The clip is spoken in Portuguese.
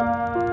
Música